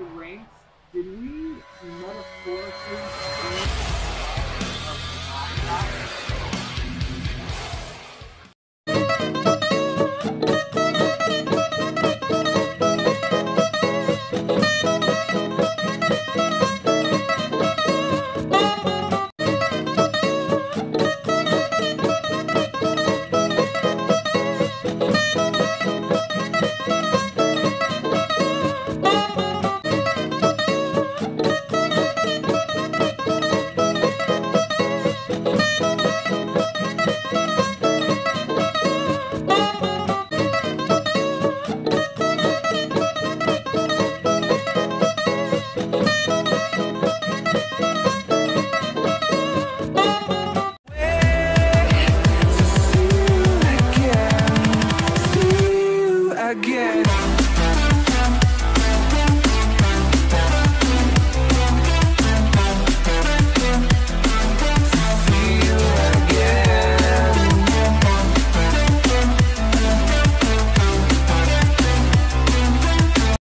the ranks, did we metaphorically